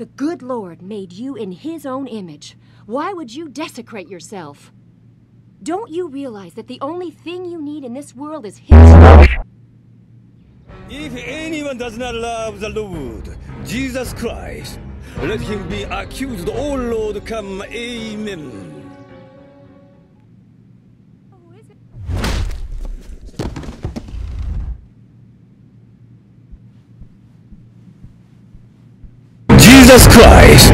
The good Lord made you in His own image. Why would you desecrate yourself? Don't you realize that the only thing you need in this world is His? If anyone does not love the Lord, Jesus Christ, let him be accused. O Lord, come. Amen. Jesus Christ,